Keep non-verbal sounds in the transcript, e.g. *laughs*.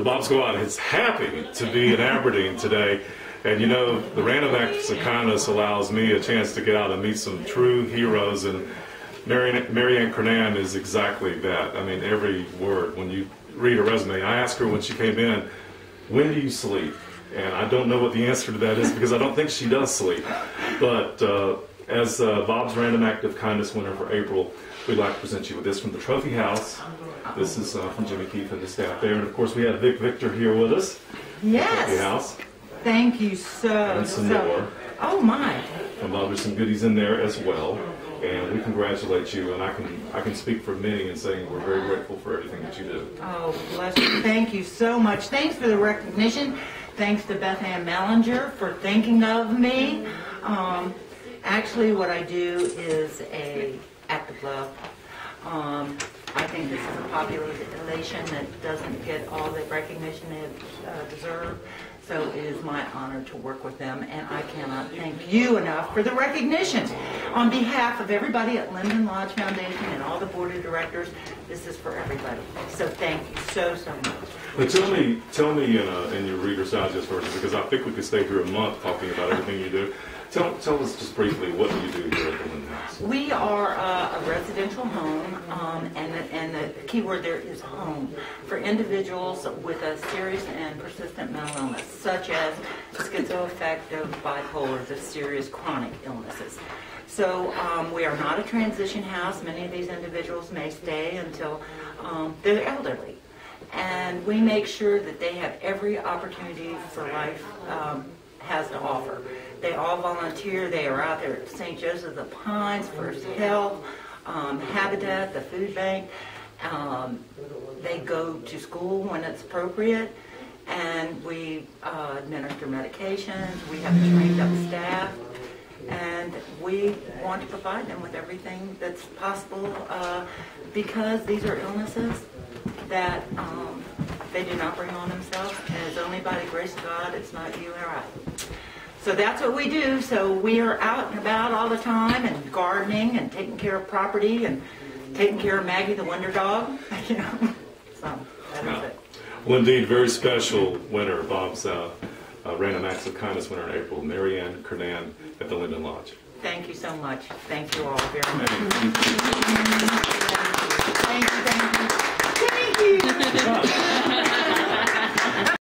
the Bob Squad is happy to be in Aberdeen today. And you know, the Random Acts of Kindness allows me a chance to get out and meet some true heroes. And Marianne, Marianne is exactly that. I mean, every word. When you read her resume, I asked her when she came in, when do you sleep? And I don't know what the answer to that is because I don't think she does sleep. But uh, as uh, Bob's Random Act of Kindness winner for April, we'd like to present you with this from the Trophy House. This is uh, from Jimmy Keith and the staff there. And of course, we have Vic Victory here with us. Yes. Trophy House. thank you so, And some so. more. Oh, my. And Bob, there's some goodies in there as well. And we congratulate you. And I can I can speak for many in saying we're very grateful for everything that you do. Oh, bless you. Thank you so much. Thanks for the recognition. Thanks to Beth Ann Mellinger for thinking of me. Um, actually, what I do is a act of love. Um, I think this is a population that doesn't get all the recognition they uh, deserve. So it is my honor to work with them, and I cannot thank you enough for the recognition. On behalf of everybody at Linden Lodge Foundation and all the board of directors, this is for everybody. So thank you so, so much. But tell me, tell me in, uh, in your Reader's Digest version, because I think we could stay here a month talking about everything you do. Tell, tell us just briefly what you do here at the Linden House. We are uh, a residential home, um, and, the- and the key word there is home, for individuals with a serious and persistent mental illness, such as schizoaffective, bipolar, the serious chronic illnesses. So um, we are not a transition house. Many of these individuals may stay until um, they're elderly. And we make sure that they have every opportunity for life um, has to offer. They all volunteer. They are out there at St. Joseph the Pines, First Health, um, Habitat, the food bank. Um, they go to school when it's appropriate, and we uh, administer medications. We have trained up staff, and we want to provide them with everything that's possible uh, because these are illnesses that um, they do not bring on themselves, and it's only by the grace of God. It's not you or I. So that's what we do. So we are out and about all the time and gardening and taking care of property and taking care of Maggie the Wonder Dog. *laughs* You know, so that is it. Well, indeed, very special winner, Bob's uh, uh, Random Acts of Kindness winner in April, Marianne Kernan at the Linden Lodge. Thank you so much. Thank you all very much. Thank you. Thank you.